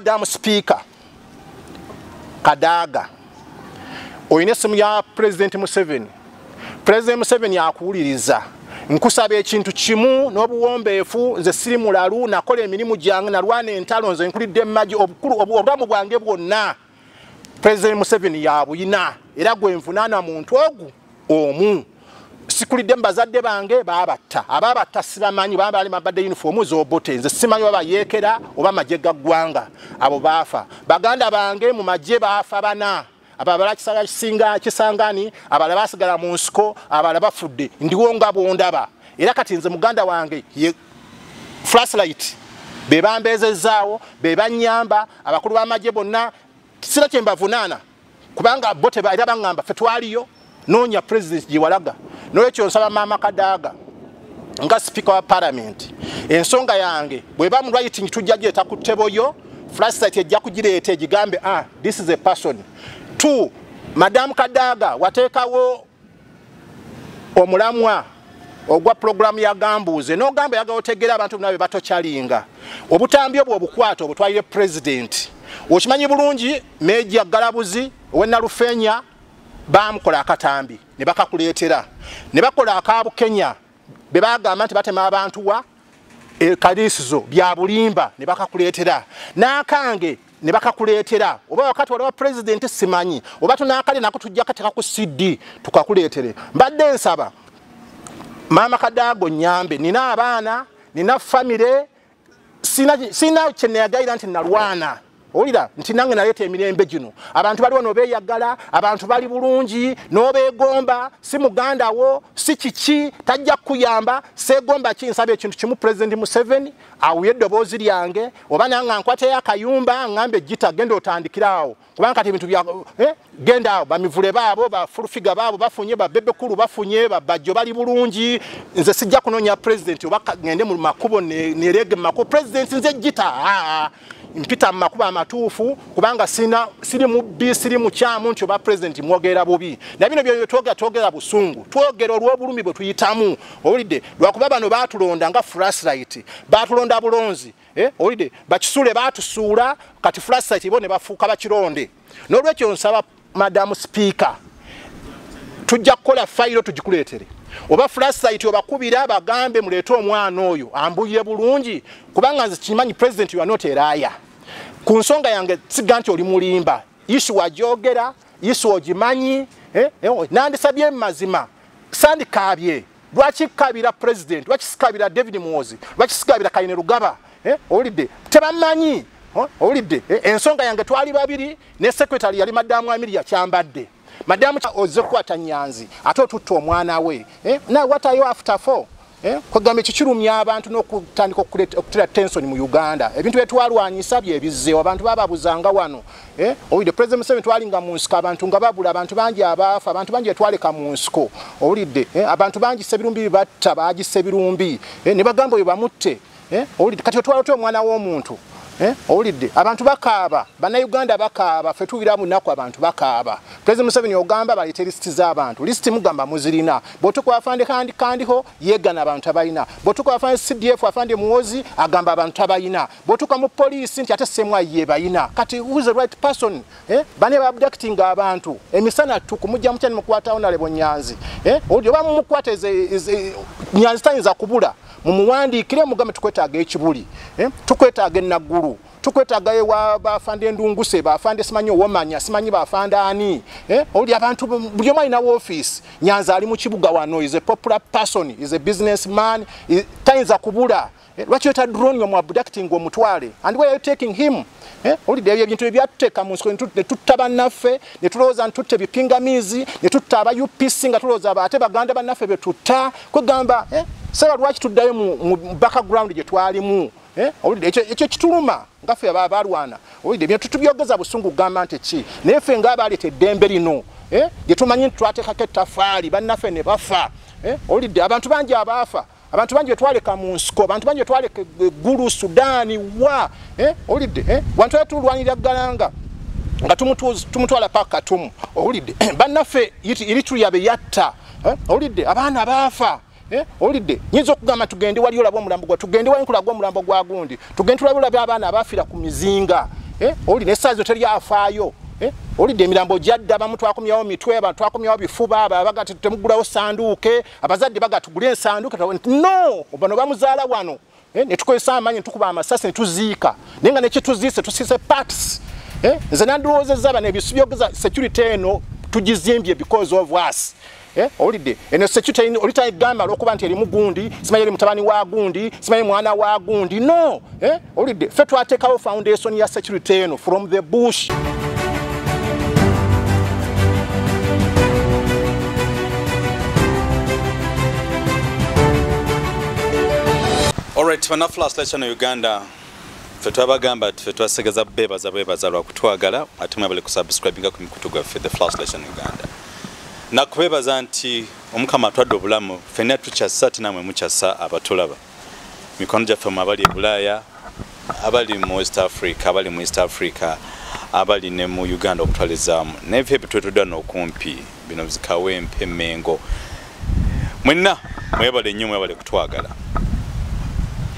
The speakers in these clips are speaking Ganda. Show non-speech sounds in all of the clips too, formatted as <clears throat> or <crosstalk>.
madamu sipiika kadaaga olina essimu ya pulezidenti museveni. Pulezidenti museveni akuwuliriza nkusaba ekintu kimu n'obuwombeefu nze siri mulalu nakola emirimu gyange nalwana entalo nze nkulidde mumagi obulamu bwange bwonna. Pulezidenti museveni yabuyina era gwe nvunaana muntu ogu omu sikulidde mu bazadde bange babatta ababatta sibamanyi baba bali mabadde yunifoomu zobote nze simanyi oba bayeekera oba magye ga ggwanga. Abo baafa. Baganda bange mu magye baafa bana. Abalala kisinga kisangani abalala basigala mu nsiko abalala bafudde. Ndiwo nga bondaba era kati nze muganda wange ye flashlight be bambeezezaawo be banyamba abakulu b'amagye bonna kisira kye mbavunaana. Kubanga bo era baŋŋamba fe twaliyo noonya pulezidenti gye walaga nolwekyo nsaba maama kadaaga nga sipiika wa palamenti ensonga yange bweba mu writing tujja gireeta ku tteboyo flashlight ejja kugireeta egigambe ah, this is a person. Two madamu kadaaga wateekawo omulamwa ogwa puroguramu ya gambuuze n'ogamba yaga otegeera abantu bonna be batokyalinga. Obutambi obwo obukwata obutwalire pulezidenti okimanyi bulungi meja galabuzi owenalufeenya bamukola akatambi ne bakakuleetera ne bakola akabukenya be bagamba nti batema abantu wa? Ekaliisizo bya bulimba ne bakakuleetera. N'akange ne bakakuleetera. Oba wakati waliwa pulezidenti simanyi oba tunaakali nako tujja kateka ku cd tukakuleetere. Mbadde nsaba maama kadaago nyambe nina abaana nina famire sina kyeneyagayira nti nalwana owulira nti nange naleeta emirembe gino abantu baliwo nobeeyagala abantu bali bulungi nobeegomba si muganda wo si kiki tajja kukuyamba seegomba ki nsaba ekintu kimu pulezidenti museveni awuye eddoboozi lyange oba nange nkwateyo akayumba ngambe gita genda otandikiraawo kubanga kati ebintu eh, genda awo bamivule baabo bafulufiga baabo bafunye babebekulu bafunye babajjo bali bulungi nze sijja kunoonya pulezidenti oba ngende mu makubo nerege mu makubo pulezidenti nze gita aa mpita mu makubo amatuufu kubanga sina siri mubbi siri mukyamu nti oba pulezidenti mwogerera bubi. Naye bino byo twogera twogera busungu. Twogera olw'obulumi bwe tuyitamu. Owulidde lwakuba bano baatulonda nga flashlight baatulonda bulonzi eh, owulidde bakisule baatusuula kati flashlight bo ne bafuuka bakironde n'olwekyo nsaba madamu sipiika tujja kukola fayiro tugikuleetere oba flashlight obakubira bagambe muleete omwana oyo ambuyire bulungi kubanga nze kimanyi pulezidenti yanoteeraaya ku nsonga yange siga nti oli mulimba. Isu wajogera isu ogimanyi eh, eh, nandisabye mazima. Sandikabye lwaki kabira pulezidenti lwaki sikabira david muwozi? Lwaki sikabira kaine rugaba eh, owulidde tebamanyi. Owulidde ensonga yange twali babiri ne sekretary yali madamu amiriya kyambadde madamu ozze kukwata nyanzi ate otutta omwana we eh? na what are you after for eh? kwegamba ekyo kirumya abantu n'okutandika okutera tensoni mu uganda ebintu byetwalwanyisa byebizzeewo abantu bababuzanga wano eh? owulidde president museveni twalinga mu nsiko abantu nga babula abantu bangi abaafa abantu bangi betwaleka mu nsiko owulidde eh? abantu bangi sebirumbi bibatta bagise birumbi eh? ne bagamba oyo bamutte eh? owulidde kati otwala omwana w'omuntu Eh? Owulidde. Abantu bakaaba. Bannayuganda bakaaba. Fe tuwira mu nnaku abantu bakaaba. Pulezidenti museveni ogamba baleete lisiti z'abantu. Lisiti mugamba muzirina. Bwotukuba afande kandi kandiho yeegana abantu abalina. Kwa afande cdf afande muwozi agamba abantu tabalina bwotuka mu poliisi nti ate semwayi yebayina kati who's the right person? Eh? bane baabductinga abantu? Emisana tuku mujja mutya ona lebo nyanzi. Eh? oba mumukwata nyanzi tayinza kubula mumuwandiikire mugambe tukwetaaga ekibuli eh? tukwetaaga enaggulu tukwetaaga ewa bafande endunguse bafande simanyi owomanya simanyi bafande ani? Eh? oli abantu buli omu alina woofiisi. Nyanza ali mu kibuga wano is a popular person is a business man tayinza kubula. Eh? lwaki weta drone omu abducting omutwale and where are you taking him? Eh, olidde ebyo ebintu ebyatuteeka mu nsiko ne tutta bannaffe ne tulowooza ntutte bipingamizi ne tutta aba upc nga tulowooza ate baganda bannaffe betutta kwegamba eh, saba lwaki tuddayo mu background gye twalimu? Eh, ekyo kituluma ngaffe aba balwana. Olidde ebintu tubyogeza busungu kugamba nti ki? Naye ffe ngaabaleeta eddembe lino gye tumanyi nti twateekako ettafaali bannaffe ne bafa. Olidde abantu bangi abaafa. Abantu bangi betwaleka mu nsiko abantu bangi betwaleka eggulu sudaani wa? Eh? owulidde eh? wantu tulwanirira galanga nga tumutwala paka katumu owulidde <clears throat> bannaffe eritria be yatta. Eh? owulidde abaana baafa Eh, olidde nyinza okugamba tugende wali olaba omulambo gwa tugende wali nkulaga omulambo gwa gundi tugende tulabe olabe abaana abafiira ku mizinga eh? olina essaazi teryafaayo eh? olidde emirambo gyadda abamu twakomyawo mitwe abantu twakomyawo bifuba babaga temugulawo sanduuke abazadde baga tugule ensanduuke no bano bamuzaala wano eh? netukozesa amaanyi netukuba amasasi netuziika naye nga nekituziise tusiise parts eh? nze nandirowoozezza bano ebisu byogeza security eno tugizimbye because of us Eh, olidde. Eno security olita gamba lokuba nti erimu gundi simanyi mutabani wa gundi simanyi mwana wa gundi. No! Eh, olidde. Fe twatekawo foundation ya security eno from the bush. Alright, bana Flash Station Uganda ffe twabagamba ffe twasegeza beebaza bwebaza lwa kutwagala ate mwebale kusubscribinga ku mikutu gwaffe the Flash Station Uganda nakubeebaza nti omukama atwadde obulamu ffenna tukyassa ti namwe mukyassa abatulaba. Mikono gyaffe mu abali e bulaaya abali mu west africa abali mu east africa abali ne mu uganda okutwalizaamu. Naye ffe betwetudda n'okumpi bino zikawempe emmengo. Mwenna mwebale nnyo mwebale kutwagala.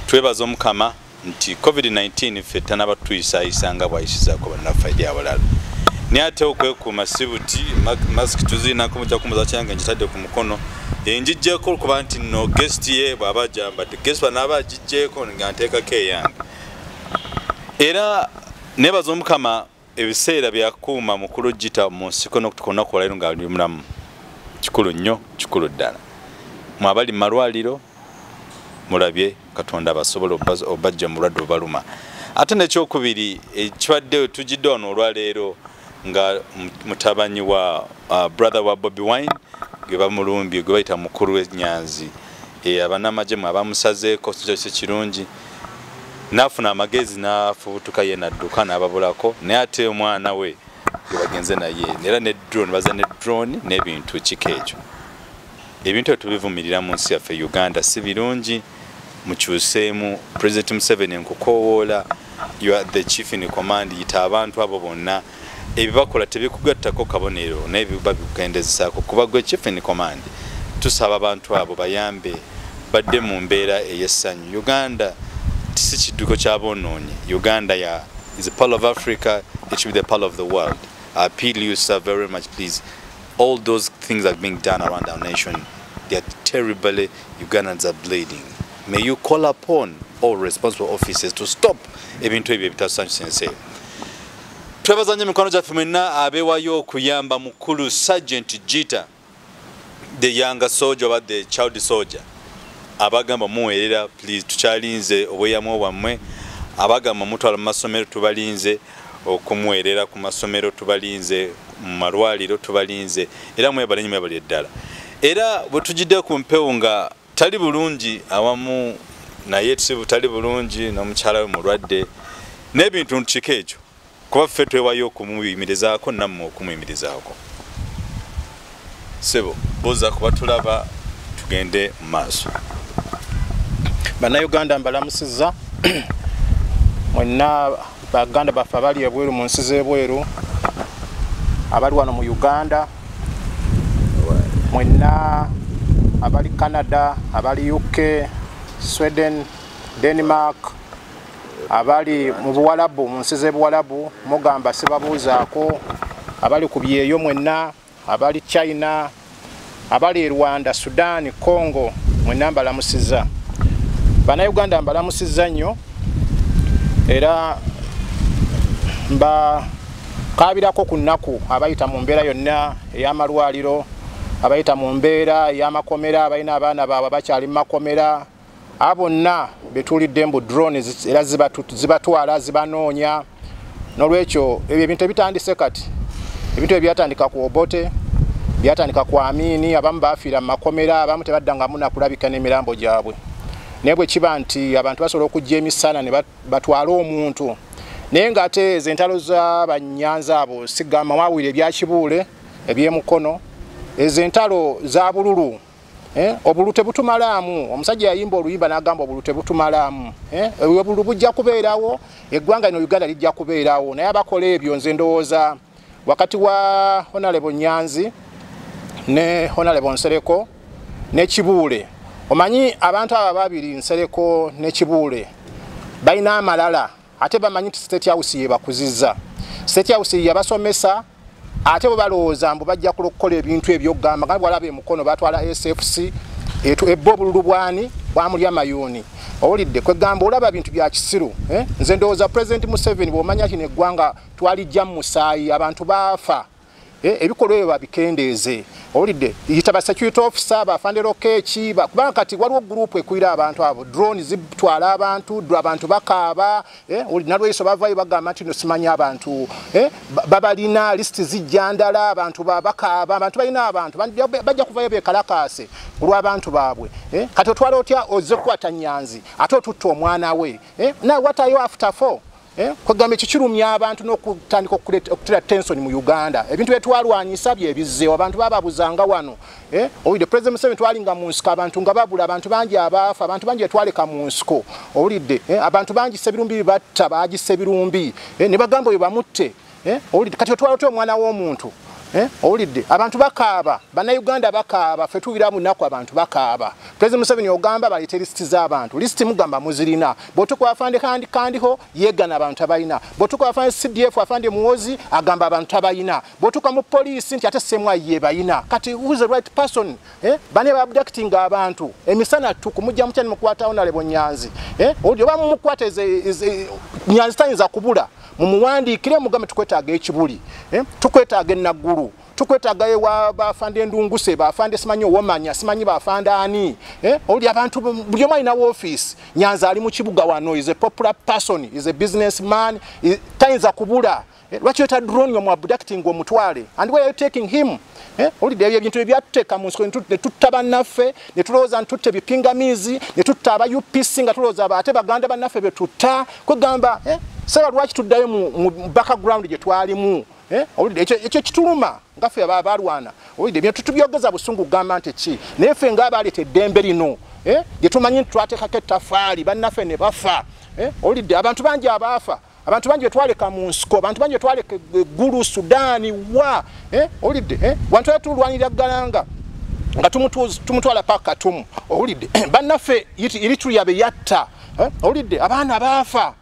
Twebaza omukama nti covid-19 ffe tanaba tuyisayisa nga bwayisizaako bannaffe eri abalala naye ate okwekuuma si buti masiki tuzirinako mujja kumuza kyange ngitadde ku mukono. Enjijjeko okuba nti no gest ye bw'aba gyambadde gest banaaba agijjeeko nga nteekako eyange. Era nebaza omukama ebiseera byakuuma mukulu gita mu nsiko nokutukonaku olwairo nga ali mulamu. Kikulu nnyo kikulu ddala. Mwabali mumalwaliro mulabye katonda abasobola obajja mulwadde obaluma. Ate nekyokubiri ekibadde tugidde wano olwaleero nga mutabanyi wa uh, brother wa bobi wine gwe bamulumbye gwe bayita mukulu w'enyanzi e, abanamagye mwe abamusazeeko kikyo kirungi. Nafuna amagezi nafubutuka ye nadduka nababulako. Naye ate omwana we gebagenze naye. Era ne drone baza ne drone n'ebintu kiko ekyo. Ebintu etubivumirira mu nsi yaffe uganda si birungi. Mukyuseemu president museveni nkukowoola. You are the chief in command yita abantu abo bonna ebibakola tebikugattako kabonero naye biba bikugendezesaako kuba gwe chief in command. Tusaba abantu abo bayambe badde mu mbeera ey'essanyu. Uganda si kidduko kyaboonoonyi uganda ya is a part of africa it should be the part of the world. I appeal you sir very much please. All those things are being done around our nation. They are terribly ugandans are bleeding. May you call upon all responsible officers to stop ebintu ebyo ebitasansense twebaza nnyo emikono gyaffe mwenna abeewayo okuyamba mukulu sergent gita the younger soldier oba the child soldier. Abagamba muweerera please tukyalinze obweyamu bwammwe. Abagamba mutwala mu masomero tubalinze okumuweerera ku masomero tubalinze mu malwaliro tubalinze. Era mwebale nyo mwebale eddala. Era bwe tugidde ku mpewo nga tali bulungi awamu naye tusibu tali bulungi n'omukyala we mulwadde n'ebintu nkiko ekyo kuba ffe twewayo okumuyimirizaako nammwe okumuyimirizaako sebo buuza kuba tulaba tugende mu maaso. Bannayuganda mbalamusiza <clears throat> mwenna baganda baffe abali ebweru mu nsi z'ebweru abali wano mu uganda mwenna abali canada abali uk sweden denmark abali mu buwalabu mu nsi z'ebuwalabu mugamba sibabuuzaako. Abali ku byeyo mwenna abali china abali e rwanda sudan congo mwenna mbalamusiza bannayuganda mbalamusiza nnyo era mbakabirako ku nnaku abayita mu mbeera yonna ey'amalwaliro abayita mu mbeera ey'amakomera abalina abaana baabwe bakyali mu makomera abo bonna betuulidde mbu drone era zibatwala zibanoonya n'olwekyo ebyo ebintu ebitandise kati ebintu ebyo byatandika ku obote byatandika ku amiini abamu bafiira mu makomera abamu tebaddangamu nakulabika n'emirambo gyabwe naye bwe kiba nti abantu basobola okujja emisana ne batwale omuntu naye ngaate ezo entalo z'abanyanza abo sigamba mwawire ebyakibuule ebyemukono ezo entalo za bululu? Obulu tebutumalaamu omusajja yayimba oluyimba n'agamba obulu tebutumalaamu eh? obulu bujja kubeerawo eggwanga lino uganda lijja kubeerawo. Naye abakola ebyo nze ndowooza wakati wa honalebo nyanzi ne honalebo nsereko ne kibuule. Omanyi abantu abo babiri nsereko ne kibuule balina amalala. Ate bamanyi nti state house yebakuziza state house yabasomesa ate bwe balowooza mbu bajja kukola ebintu ebyokugamba nga bwalaba emukono batwala sfc ebba obululu bwani bwamulya mayuuni owulidde kwegamba olaba bintu bya kisiru eh? nze ndowooza president museveni bwomanya kino eggwanga twalijja mu musaayi abantu baafa? Ebikolwa ebyo babikendeeze owulidde yita basecurity officer bafandero keeki kubanga kati waliwo gurupu ekwira abantu abo drone zitwala abantu abantu bakaaba eh? nalweiso bavayo bagamba nti no simanyi abantu eh? babalina lisiti zijja ndala abantu bakaaba abantu balina abantu bajja kuvayo bekalakase olw'abantu baabwe eh? kati otwala otya ozze kukwata nyanzi ate otutta omwana we eh? na what are you after Eh? Kwegamba ekyo kirumya abantu n'okutandika okutera tensoni mu uganda. Ebintu byetwalwanyisa byebizzeewo abantu bababuzanga wano. Eh? owulidde president museveni twalinga mu nsiko abantu nga babula abantu bangi abaafa abantu bangi betwaleka mu nsiko. Owulidde eh? abantu bangi sebirumbi bibatta bagisa ebirumbi ne bagamba oyo bamutte. Owulidde kati otwala otya omwana w'omuntu? Eh? Owulidde. Abantu bakaaba. Bannayuganda bakaaba. Fe tuwira mu nnaku abantu bakaaba. President museveni ogamba baleete lisiti z'abantu. Lisiti mugamba muzirina. Bwotuka afande kandi kandiho yeegana abantu tabalina bwotuka afande cdf afande muwozi agamba abantu tabalina bwotuka mu poliisi nti ate semwayi yebayina kati who is the right person? Eh? bane baabductinga abantu. Emisana tuku mujja mutya nimukwatawo nalebo nyanzi. Eh? owulidde oba mumukwata nyanzi tayinza kubula mumuwandiikire mugambe tukwetaaga ekibuli eh? tukwetaaga enaggulu tukwetaaga ewa bafande endunguse bafande simanyi owomanya simanyi bafande ani eh? oli abantu buli omu alina woofiisi nyanza ali mu kibuga wano is a popular person is a business man tayinza kubula eh? lwaki yota drone omu abducting omutwale and where are you taking him Eh, olidde ebyo ebintu ebyatuteeka mu nsiko ne tutta bannaffe ne tulowooza ntutta ebipingamizi ne tutta aba upc nga tulowooza ate baganda bannaffe be tutta kwegamba eh, saba lwaki tuddayo mu background gye twalimu eh, olidde ekyo kituluma nga ffe aba balwana olidde ebintu tubyogeza busungu kugamba nti ki? Naye ffe ngaabaaleeta eddembe lino gye tumanyi nti twateekako ettafaali bannaffe ne bafa. Olidde abantu bangi abaafa. Abantu bangi betwaleka mu nsiko abantu bangi betwaleka eggulu sudaani wa? Eh? owulidde eh? wantu era tulwanirira galanga nga tumutwala paka katumu owulidde <clears throat> bannaffe eritulya be yatta. Eh? owulidde abaana baafa Eh,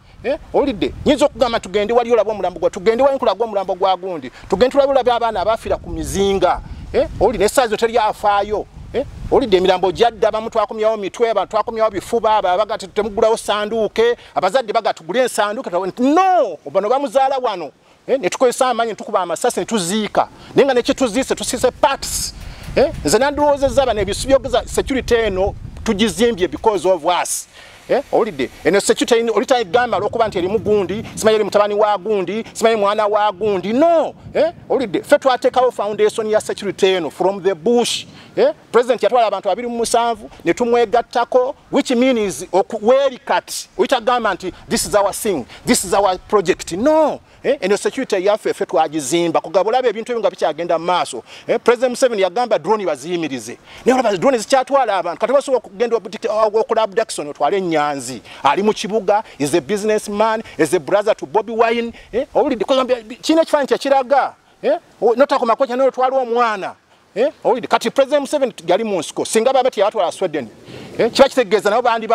olidde. Nyinza okugamba tugende wali olaba omulambo gwa tugende wali nkulaga omulambo gwa gundi. Tugende tulabe olabe abaana abafiira ku mizinga. Eh, olidde essaazi teryafaayo Eh? olidde emirambo gyadda abamu twakomyawo mitwe abantu twakomyawo bifuba ababaga temugulawo sanduuke abazadde baga tugule ensanduuke no! Bano bamuzaala wano. Eh? netukozesa amaanyi netukuba amasasi netuziika naye nga nekituziise tusiise parts. Eh? nze nandirowoozezza bano ebisu byogeza security eno tugizimbye because of us Eh, olidde eno security olitagamba lwokuba nti erimu gundi simanyi mutabani wa gundi simanyi mwana wa gundi. No! Eh, olidde ffe twateekawo foundation ya security eno from the bush. Eh, president yatwala abantu babiri mu musanvu ne tumwegattako which means werikat oyitagamba nti this is our thing. This is our project. No eno security yaffe ffe twagizimba kugaba olaba ebintu ebyo nga bikyagenda mu maaso. Eh, president museveni yagamba drone baziyimirize naye olaba drone zikyatwala abantu kati basobola okugenda okola abduction otwale enyanzi ali mu kibuga is a business man is a brother to bobi wine. Eh, owulidde kiina ekifaananyi kyekiraga eh, notakomako kyano otwala omwana. Eh, owulidde. Kati president museveni yali mu nsiko singa baba tiyabatwala sweden. Eh, kiba kitegeeza nabo bandi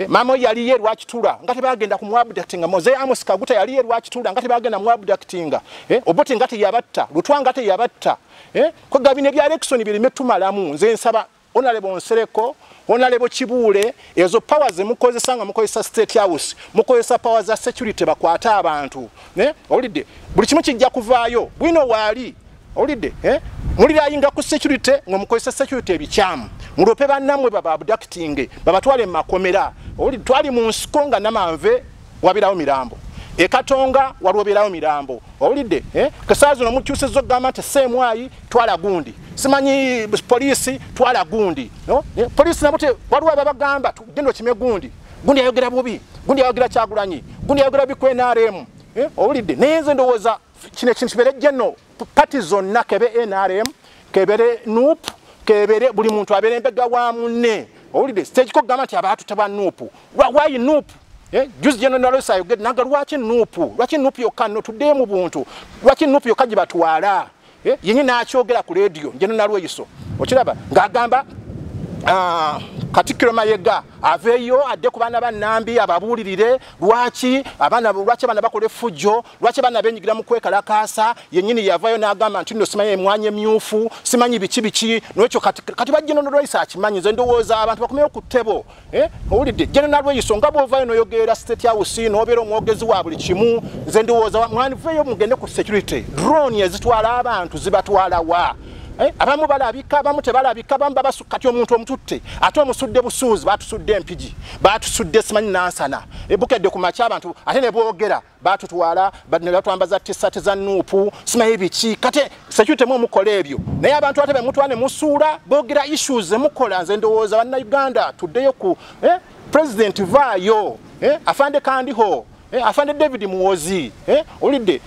Eh, mama yaliye lwakitula nga tebagenda kumwabductinga moze amos kaguta yaliye lwakitula nga tebagenda mwabductinga eh, obote nga teyabatta lutwa nga teyabatta. Eh, kwegabina ebya election birime tumalamu. Nze nsaba onalebo nsereko onalebo kibuule ezo power zemukozesa nga mukozesa state house mukozesa power za security bakwata abantu. Eh, olidde buli kimu kijja kuvaayo. Bwino waali olidde eh? mulirayinga ku security nga mukozesa security ebikyamu mulope bannamwe baba abducting babatwale mu makomera olidde twali mu nsiko nga namanve wabirawo mirambo ekatonga walwoberawo mirambo owulidde eh? kesaazi no mukyusiza okugamba nti seemwayi twala gundi simanyi poliisi twala gundi no? eh? poliisi nabute waliwo ababagamba tugenda okime gundi gundi ayogera bubi gundi ayogera kyagulanyi gundi ayogera bikwenaremu eh? owulidde naye nze ndowooza kino ekintu kibere jeno pati zonna kebe nrm kebere nup kebere buli muntu abere embega wa munne. Owulidde stage kogamba nti abantu taba nup why nup Eh, juzi jeno nalosa yoged naga lwaki nupu lwaki nupu yokka no tudde mu buntu. Lwaki nupu yokka gye batwala? Eh, yenye n'akyogera ku radio jeno nalweyiso okiraba ng'agamba uh, katikiro mayega aveeyo adde ku baana bannambi ababuulirire. Lwaki lwaki abaana bakola effujjo? Lwaki abaana benyigira mu kwekalakaasa? Yennyini yavayo n'agamba nti nno simanyi emwanya emyufu simanyi biki biki. Nolwekyo kati, kati ba general royce akimanyi nze ndowooza abantu bakomeyo ku ttebo. Eh? owulidde general royce nga bwovayo noyogerera state house n'obeera omwogezi wa buli kimu nze ndowooza mwanveeyo mugende ku security. Drone ezitwala abantu zibatwalawa Eh, abamu balabika abamu tebalabika abamu babasu kati omuntu omututte ate omusudde busuuzi batusudde empigi batusudde simanyi nansana. Ebukedde ku makya abantu ate ne boogera batutwala ne batwambaza tisati za nuupu simanyi biki? Kati security mu mukola ebyo? Naye abantu ate bemutwala ne musuula boogera issues zemukola nze ndowooza bannayuganda tuddeyo ku eh, president vaayo eh, afande kandiho eh, afande david muwozi eh, olidde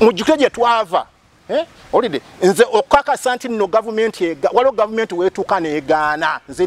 mujjukire gye twava. Eh? Olidde nze okukakasa nti nno gavumenti waliwo gavumenti weetuuka neegaana nze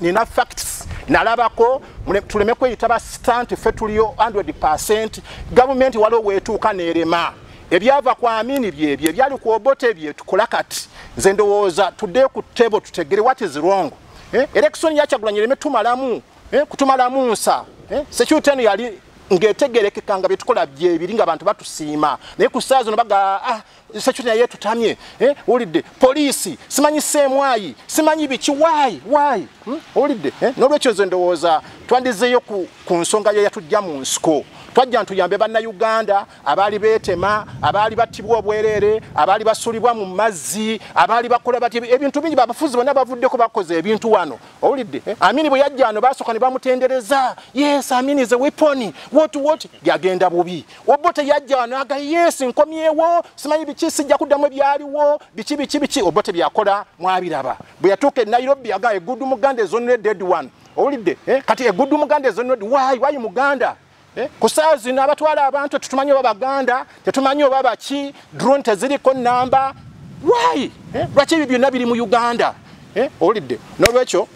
nina facts nalabako tuleme kweyita basita nti ffe tuliyo 100 gavumenti waliwo weetuuka neerema ebyava ku amini byebyo ebyali ku obote bye tukola kati nze ndowooza tuddeyo ku table tutegere what is wrong eh? erekisoni yakyagulanya ereme tumalamu eh? kutumalamu nsa eh? security yali ng'etegerekeka nga byetukola byebiri nga bantu batusiima naye ku saa zino baga ah, security naye tutamye eh? olidde poliisi simanyi seemwayi simanyi biki waayi waayi hmm? olidde eh? n'olwekyo nze ndowooza twandizeeyo ku, nsonga ye yatujja mu nsiko. Twajja ntuyambe bannayuganda abaali beetema abaali battibwa obwereere abaali basulibwa mu mazzi abaali bakola bati ebintu bingi babafuzi bonna bavuddeko bakoze ebintu wano. Owulidde eh? amini bwe yajja wano basooka ne bamutendereza. Yes amini ze weponi wot wot yagenda bubi. Obo teyajja wano aga yes nkomyewo. Simanyi biki sijja kuddamu ebyaliwo. Biki biki biki. Obo tebyakola mwabiraba. Bwe yatuuka e nairobi aga eguddu muganda ezoneded one owulidde eh? kati eguddu muganda ezoned wayi wayi muganda? Eh? ku saa zino abatwala abantu tetumanyi oba baganda tetumanyi oba baki drone teziriko namba eh? lwaki ebyo byonna biri mu uganda? Eh? owulidde n'olwekyo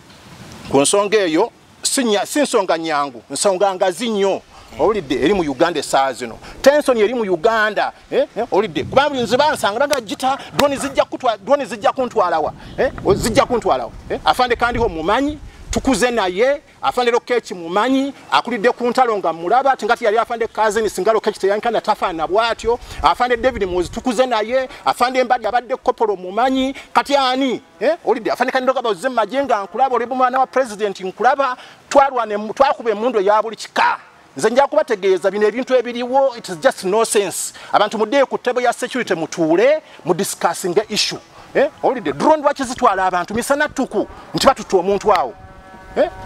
ku nsonga eyo si nsonga nyangu nsonga ngazi nnyo. Owulidde eri mu uganda esaa zino. Tensoni eri mu uganda owulidde kubanga buli nze bansanga baga gita drone zijja kuntwalawa zijja kuntwalawa afande kandiho mumanyi tukuze naye afande lokechi mumanyi akulidde ku ntalo mulaba tingati yali afande kazini singa lokeki teyankana tafaana bwatyo afande david muzi tukuze naye afande mbadi abadde kopolo mumanyi kati ani eh? olidde afande kandi lokaba maje nga nkulaba oli mwana wa president nkulaba twalwane twakuba emundu ya buli kika nze nja kubategeeza bino ebintu ebiriwo it is just no sense abantu mudde ku table ya security mutuule mu discussing issue eh? olidde drone lwaki zitwala abantu misana tuku nti batutta omuntu awo?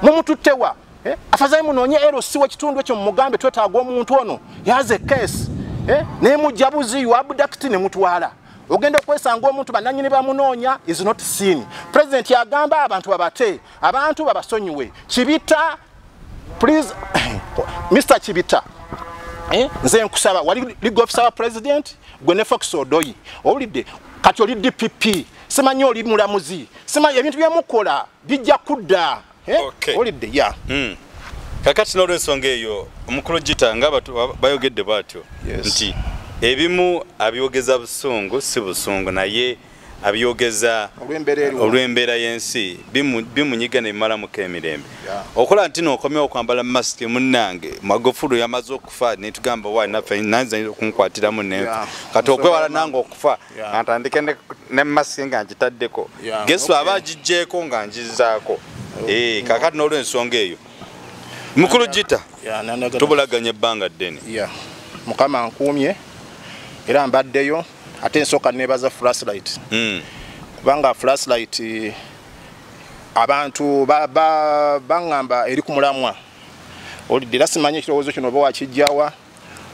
Mumututtewa eh? afazayo munoonye erosi wekitundu ekyo mumugambe twetaaga omuntu ono. Yaze kesi eh? nemujabuzi abduct nemutwala ogenda okwesanga omuntu bananyini bamunoonya is not seen. President yagamba abantu babate. Abantu babasonyiwe. Kibita please <coughs> mr kibita. Eh? nze nkusaba wali legal officer wa president? Gwe ne fox odoyi owulidde? Kati oli dpp simanyi oli mulamuzi. Ebintu byemukola bijja kudda olidde ya. Hmm. kakati n'olwensonga eyo omukulu gita nga bayogedde bwatyo nti ebimu abyogeza busungu si busungu naye abyogeza olw'embeera y'ensi bimunyiga nebimalamuko emirembe okola nti nookomyewo okwambala masiki munnange. Magufulu yamaze okufa netugamba wa naffe nanze okunkwatiramu kati okwewala nange okufa natandike ne masiki nga nkitaddeko gesu aba agijjeeko nga njizaako Eh, kakati n'olwensonga eyo. Mukulu gita tubulaganya ebbanga ddene. Mukama nkuumye era mbaddeyo ate nsooka nebaza flashlight. Hmm. kubanga flashlight abantu baŋŋamba eri ku mulamwa. Olidde era simanyi ekirowoozo kino oba wakijjawa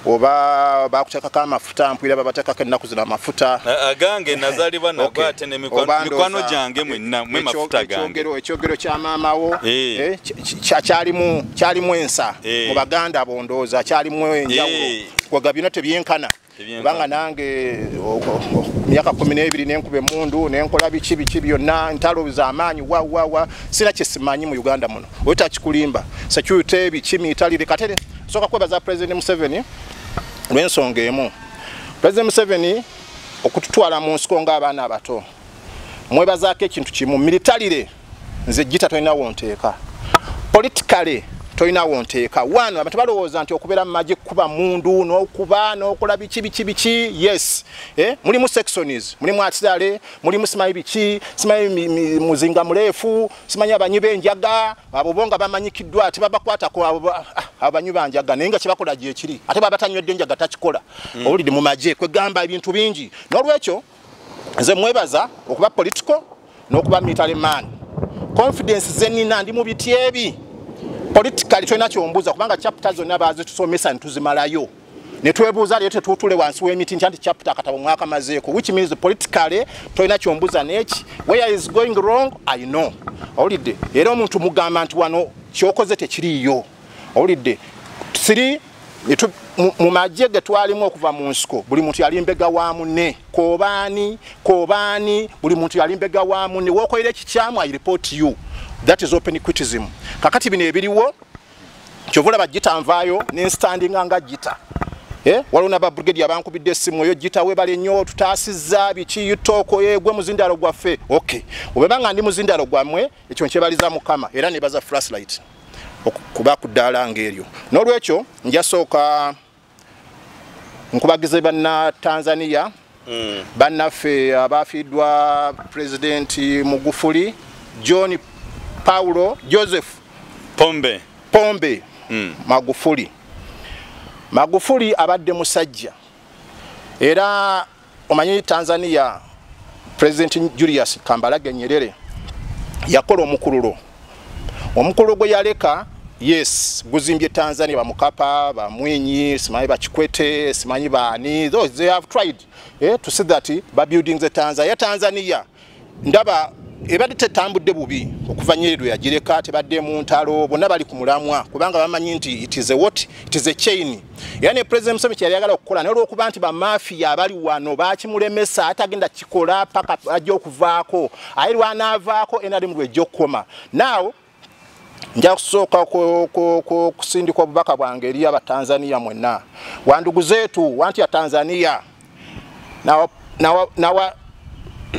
oba bakutekako amafuta mpwira babatekako ennaku zino amafuta. Agange nazalibwa nago ate nemikwano gyange mwenna mwe mafuta gange. ekyogero kya maamawo eh, kyalimu ensa. Mu baganda bondooza kyalimu enjawulo. Kwaga byonna tebyenkana. Kubanga nange myaka kumi n'ebiri nenkuba emundu nenkola biki biki byonna ntalo zamaanyi wawawa sina kyesimanyi mu uganda muno. Oitakikulimba security biki miitalire katere soka kwebaza president museveni lwensonga emu. President museveni okututwala mu nsiko ng'abaana abato. Mwebazaako ekintu kimu militalire nze gita tolinawo nteeka politically tolinawo nteeka one abantu balowooza nti okubeera mu magye kuba mundu n'okuba n'okola biki biki biki? Yes. Eh? mulimu sections mulimu atirale mulimu simanyi biki? Simanyi muzinga muleefu? Simanyi abanyi b'enjaga? Abo bo nga bamanyikiddwa tebabakwatako abanyi banjaga naye nga kyebakola gyekiri ate baba tanywedde enjaga takikola. Mm. owulidde mu magye kwegamba ebintu bingi. N'olwekyo nze mwebaza okuba political n'okuba military man. Confidence zenina ndi mu biti ebi politically tolina kyombuuza kubanga chapter zonna bazitusomesa netuzimalayo. Netwebuuza leero tetutule wansi w'emiti nti anti chapter akatabo mwakamazeeko which means politically tolina kyombuuza neki? Where is going wrong? I know. Owulidde? Era omuntu mugamba nti wano kyokoze tekiriiyo. Owulidde? Siri mu magye ge twalimu okuva mu nsiko buli muntu yali mbega wa munne. Kobaani kobaani buli muntu yali mbega wa munne. Wokolera ekikyamu i report you that is open criticism kakati bino ebiriwo kyovula bagita nvaayo nenstandinga nga gita. Eh, waliwo naba brigade abankubidde essimu eyo gita webale nnyo tutaasizza biki yutooko yegwe muzindalo gwaffe. Okay obebanga ndi muzindalo gwammwe ekyo nkyebaliza mukama era nebaza flashlight kuba ku ddaala ng'eryo. N'olwekyo njasooka nkubagize banna tanzania mm. bannaffe abafiiddwa pulezidenti mugufuli john paulo joseph pombe. Pombe mm. magufuli. Magufuli abadde musajja. Era omanyi tanzania pulezidenti julius kambalage nyerere yakola omukululo. Omukululo gwe yaleka yes guzimbye tanzania bamukapa bamwinyi simanyi bakikwete simanyi baani those they have tried eh, to see that babuilding the tanzania. Tanzania ndaba ebadde tetambudde bubi okuva nyeri yagireka tebadde mu ntalo bonna bali ku mulamwa kubanga bamanyi nti it is a what? It is a chain. Era ne president museveni kyeyali agala okukola naye olwokuba nti bamafiya abali wano bakimulemesa atagenda kikola paka ajja okuvaako aye lwanaavaako enalimu lwejja okukoma now nja kusooka kusindika obubaka bwange eri abatanzania mwenna. Wandugu zetu wanti ya tanzania? Nawa, nawa, nawa,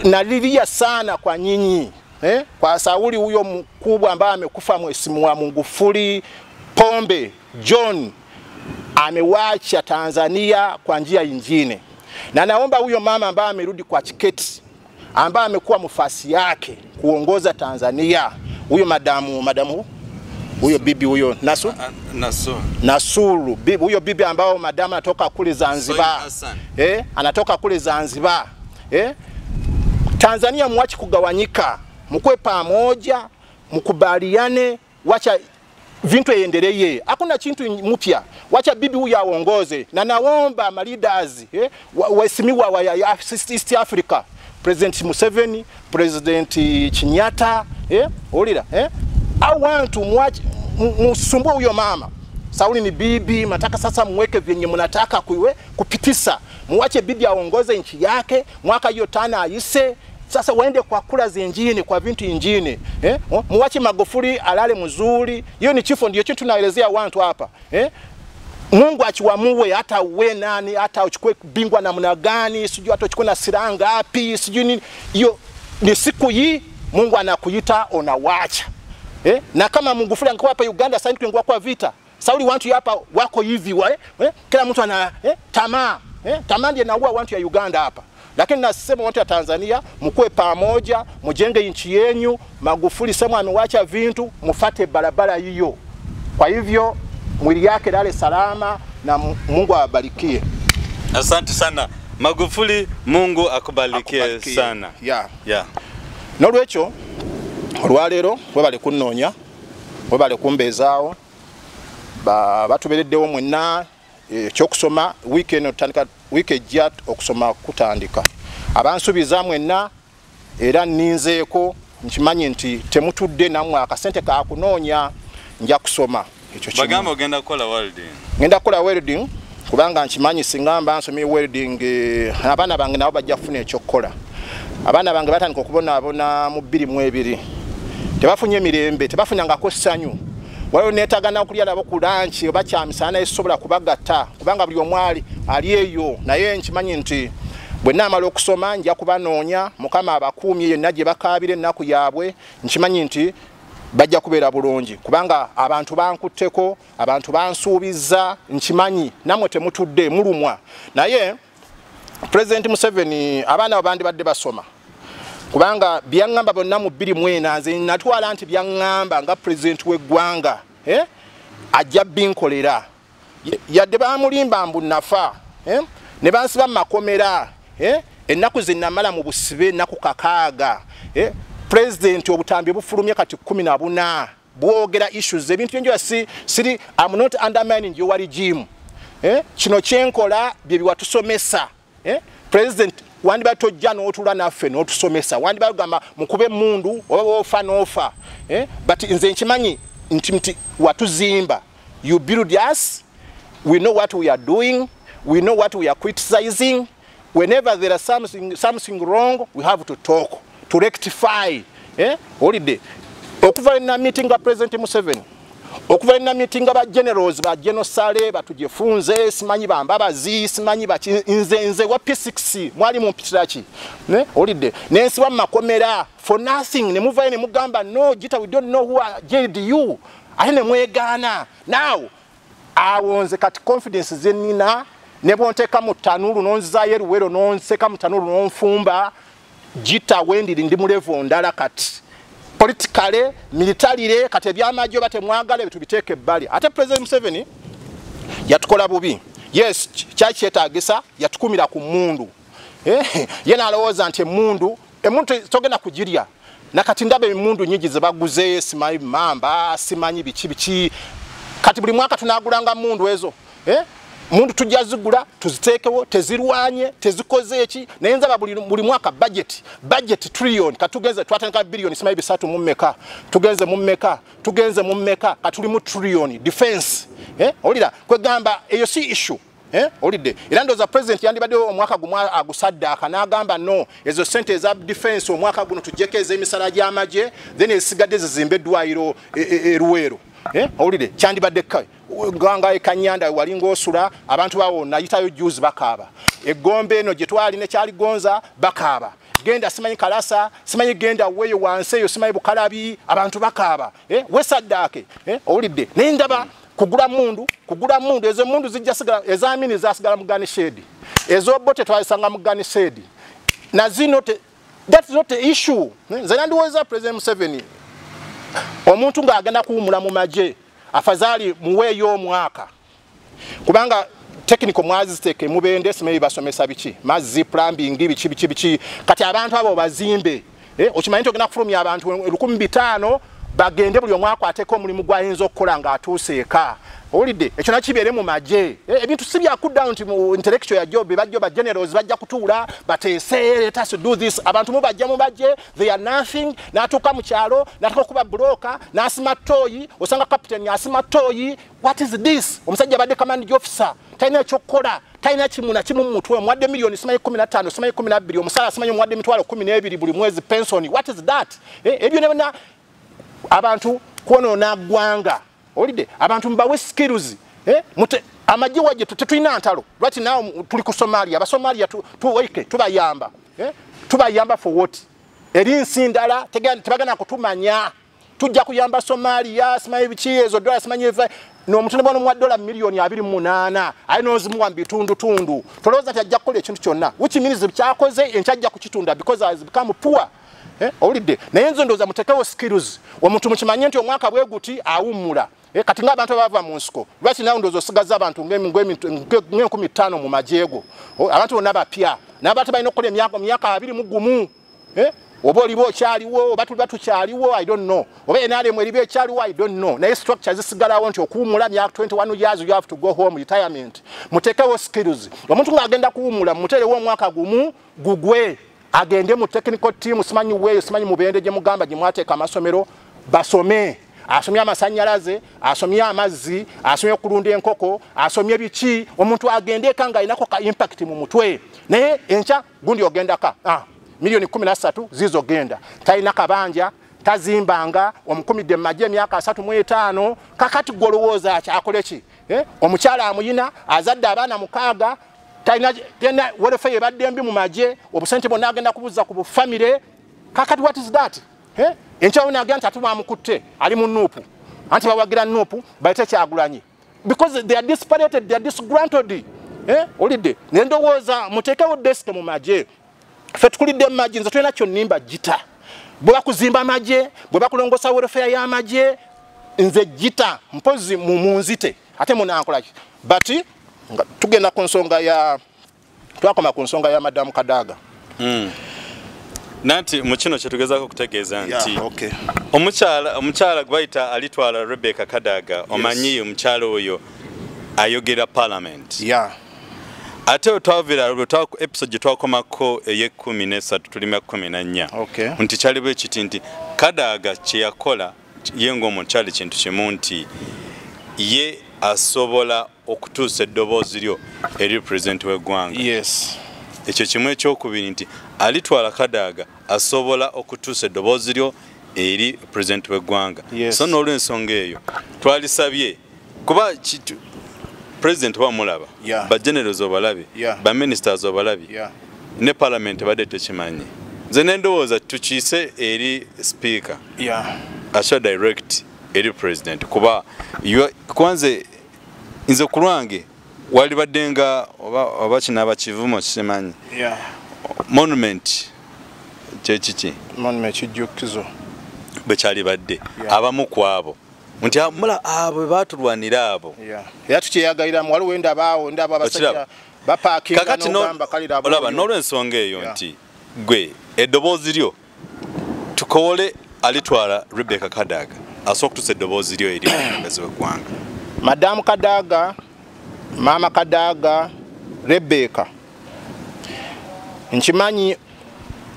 nalilia sana kwa nyinyi eh? kwa Sauli huyo mkubwa ambaye amekufa mheshimiwa Magufuli Pombe John amewacha Tanzania kwa njia nyingine, na naomba huyo mama ambaye amerudi kwa chiketi ambaye amekuwa mfasi yake kuongoza Tanzania, huyo madamu madamu huyo bibi huyo Nasu? Nasu. Nasuru bibi huyo bibi ambao madamu anatoka kule Zanzibar. Eh, anatoka kule Zanzibar. Eh, Tanzania mwachi kugawanyika, mkuwe pamoja, mkubaliane, wacha vintu iendelee, Hakuna chintu mpya, wacha bibi huyu aongoze, na naomba ma leaders eh, waheshimiwa wa, wa East Africa, President Museveni, President Chinyata eh, olira eh, au wantu mwache msumbue huyo mama Sauli ni bibi, mnataka sasa mweke vyenye mnataka kuiwe kupitisa, muache bibi aongoze nchi yake, mwaka hiyo tana aise sasa waende kwa kula zingine kwa vintu ingine eh? muwache Magufuli alale mzuri. Hiyo ni chifo, ndio kitu naelezea watu hapa eh? Mungu achiwamue hata uwe nani, hata uchukue bingwa namna gani, sijui hata uchukue na silaha ngapi, sijui nini. Hiyo ni siku hii Mungu anakuita unawacha eh? Na kama Magufuli angekuwa hapa Uganda sasa tungekuwa kwa vita. Sauli watu hapa wako hivi wa, eh? Kila mtu ana eh? tamaa eh? Tamaa ndiye naua watu ya Uganda hapa lakini nasema watu wa Tanzania mkuwe pamoja, mjenge nchi yenyu. Magufuli sema amewacha vintu, mfate barabara hiyo. Kwa hivyo mwili yake lale salama na Mungu awabarikie. Asante sana Magufuli, Mungu akubarikie, sana yeah. Yeah. Nolwekyo olwaleero webale kunnoonya webale kumbezaawo batubereddewo mwenna ekyokusoma wiiki eno tutandika wiiki ejja okusoma kutandika. Abansuubiza mwenna era nninzeeko nkimanyi nti temutudde nammwe akasente kakunoonya nja kusoma. Ekyo ogenda kukola welding. Ngenda kukola welding kubanga nkimanyi singa mba nsomye welding abaana bange nabo bajja kufuna ekyokukola. Abaana bange batandika okubonaabona mu bbiri mu ebiri. Tebafunye emirembe tebafunyangako ssanyu waliwo netagana okulya nabo ku lanchi oba kyamisana esobola kubagatta kubanga buli omwali ali eyo. Naye nkimanyi nti bwe naamala okusoma nja kubanoonya mukama abakuumye yenna gye bakaabira ennaku yaabwe. Nkimanyi nti bajja kubeera bulungi kubanga abantu bankutteko abantu bansuubiza nkimanyi. Nammwe temutudde mulumwa. Naye pulezidenti museveni abaana abo bandibadde basoma kubanga byaŋŋamba bonna mu bbiri mwena nze natwala nti byaŋŋamba nga pulezidenti w'eggwanga ajja binkolera. Yadde bamulimba mbu nafa ne bansiba mu makomera ennaku zenamala mu busibe ennaku kakaaga pulezidenti obutambi bufulumye kati kumi na buna bwogera issues ebintu byenjoa si, siri am not undermining your regime. Kino kyenkola bye biwatusomesa president wandiba tojja n'otula naffe n'otusomesa. Wandiba gamba mukube emundu oba ofa n'ofa. Eh? but nze nkimanyi nti nti watuzimba. You build us. We know what we are doing. We know what we are criticizing. Whenever there is something, something wrong we have to talk to rectify. Eh? olidde okuva na meeting ga president museveni okuva na meeting ba generals ba genosale batujefunze simanyi bambabazi simanyi nze nze wa P6 mwali mu mpitirachi ne? Olidde. Nensiba makomera for nothing ne muvaye ne mugamba no jita we don't know who jailed you. Ate ne mwegana now awonze kati confidence zenina ne bonteka mu tanulu nonzizayo eruwero nonseka mu tanulu nonfumba jita wendiri ndi mu level ndala kati politically militarily kati ebyamajjo batemwagala ebyo tubiteeke ebbali. Ate president museveni yatukola bubi. Yes kyaki kyetaagisa yatukumira ku mundu eh, ye nalowooza nti emundu emundu togenda kugirya nakati ndaba emundu nyingi zebaguze simanyi mamba simanyi biki biki. Kati buli mwaka tunagulanga mundu ezo mundu tujja zigula tezirwanye tezikoze eki. Naye nzaba buli, buli mwaka budget budget trillion. Katugenze twatandika billion simanyi bisatu satu mummeka tugenze mummeka tugenze mummeka katuli mu trillion. Defense eh? olira kwegamba eyo si issue Eh? olidde. Era president yandibadde omwaka gumu agusaddaaka n'agamba no ezo sente eza defense omwaka guno tujjeko ez'emisala gy'amagye then ezisigadde zizimba eddwaliro eruweero e, e, eh? olidde kyandibadde ganga ekanyanda wali ng'osula abantu bawo nayitayo juzi bakaaba. Eggombe eno gye twali nekyaligonza bakaaba. Genda simanyi kalasa simanyi genda weeyo wansi eyo simanyi bukalabi abantu bakaaba. Eh? wesaddaake eh? owulidde? Naye ndaba kugula mundu kugula mundu ezo mundu zijja sigala ezamini zasigala mu gani shedi ezo bote twalisanga mu gani shedi na zino te that's not the issue. Nze nandiweza president Museveni omuntu ng'agenda kuwumula mu magye afadhali muweeyo omwaka. Kubanga technical mwaziteeke mubende simanyi basomesa biki? Mazzi plumbing biki biki biki kati abantu abo bazimbe eh, okimanyi nti ogenda kufulumya abantu lukumi bitaano bagende buli omwako ateko omulimu gwayinza okukola ng'atuuse eka. Owulidde? Ekyo nakibeere mu magye. Ebintu si byakuddawo nti mu intellectual ya job bajjo ba generals bajja kutuula bateese let us do this. Abantu mu bajja mu bagye they are nothing. N'atuuka mu kyalo n'ataka okuba buloka n'asima tooyi osanga captain asima tooyi what is this? Omusajja abadde command officer. Talina ekyokukola talina kimu na kimu mumutwe omuwadde miliyoni simanyi 15 simanyi 12 omusaala simanyi omuwadde emitwalo 12 buli mwezi pensoni what is that? Ebyo nebona abantu kwonoona ggwanga olidde abantu mubawe skills eh? amagye wajje tetulina ntalo. Lwati nawe tuli ku somalia? Abasomalia tubayamba. Eh? tubayamba for what? Eri nsi ndala tebagana kutumanya. Tujja kuyamba somalia simanyi biki ezo dola simanyi nomuntu nebona omuwa dola miliyoni abiri munaana. Aye nozimuwa mubitundutundu tolowooza nti ajja kukola ekintu kyonna. Wikiminizi kyakoze enkya ajja kukitunda because has become poor? Owulidde? Naye nzo ndowooza mutekewo skills. Omuntu mukimanye nti omwaka bwe guti awummula. Eh? kati ngaabantu abava mu nsiko lwaki nawe ndowooza osigaza abantu ng'enkumi ttaano mu majeego? Abantu bonna bapya. Naye abantu balina okukola emyaka abiri mu gumu. Eh? oba oliba okyaliwo oba tuliba tukyaliwo i don't know. Oba enalemu eriba ekyaliwo i don't know. Naye structure zisigalawo nti okuwumula myaka 21 years you have to go home retirement. Mutekewo skills. Omuntu ng'agenda kuwumula muterewo omwaka gumu gugwe agende mu technical team simanyi weeyo simanyi mubende gye mugamba gye mwateeka amasomero basome. Asomye amasanyalaze asomye amazzi asomye okulunda enkoko asomye biki? Omuntu agende eka nga alinako ka impact mu mutwe. Naye enkya gundi ogendaka ah, miliyoni 13 zizo genda talina kabanja tazimbanga omukumidde mumagye emyaka asatu mu etaano. Kakati golowooza akyakole ki? Eh? omukyala amuyina azadde abaana mukaaga talina welfare ebadde mbi mu magye obusente bwonna agenda kubuza ku bufamire kakati what is that? Eh? enkyawo nagira nti ate bamukutte ali mu nuupu anti bawagira nuupu balete kyagulanyi. Because they are disparated they are disgruntled. Olidde. Naye ndowooza muteekewo desk mu magye. Ffe tukulidde mu magye nze tulina kyonnimba gita. Bwe bakuzimba amagye bwe bakulongosa welfare y'amagye nze gita mpozi mu munzite ate munankolaki. But nga tugenda ku nsonga ya twakoma ku nsonga ya madamu kadaaga nanti mu kino kyetugezaako okutegeeza nti omukyala omukyala gwe bayita alitwala rebecca kadaga omanyi omukyala oyo ayogera parliament. Ate wetwavira episode gye twakomako ey'ekkumi nesatu tulima kkumi na nnya Okay. nti kyali bwe kiti nti kadaaga kye yakola ye ng'omukyali kintu kimu nti ye asobola okutuusa eddoboozi lyo eri pulezidenti w'eggwanga. Ekyo kimu ekyokubiri nti alitwala kadaaga asobola okutuusa eddoboozi lyo eri pulezidenti w'eggwanga. So n'olwensonga eyo twalisabye kuba pulezidenti bamulaba Yeah. bagenerozi obalabye Yeah. baministers obalabye yeah. ne palamenti badde tekimanyi. Nze nendowooza tukiise eri sipiika asha direct eri president. Kuba kwanze nze ku lwange wali badde nga oba, kinaaba kivumo kimanyi yeah. monument kyekiki kijjukizo. Bwe kyali badde. Yeah. abamu ku abo. Nti mula abo bwe baatulwanira abo. Era tukyeyagaliramu waliwo endabaawo ndaba abasajja Okiraba? bapaakinga kakati no- nogamba kalira olaba n'olwensonga eyo nti gwe eddoboozi lyo tukowole alitwala rebecca kadaga asobola okutuusa eddoboozi lyo eri <coughs> omwebezi w'eggwanga madamu kadaaga maama kadaaga rebeka nkimanyi